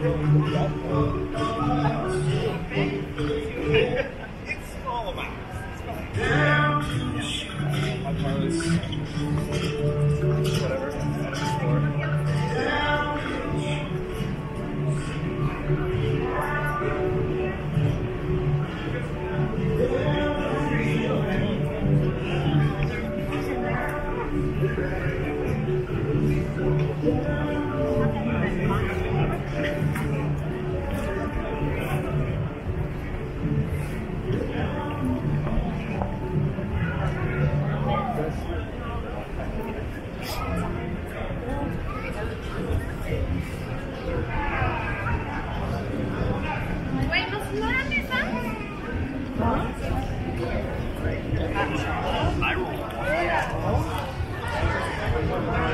it's small amounts. It's fine. Whatever. I roll.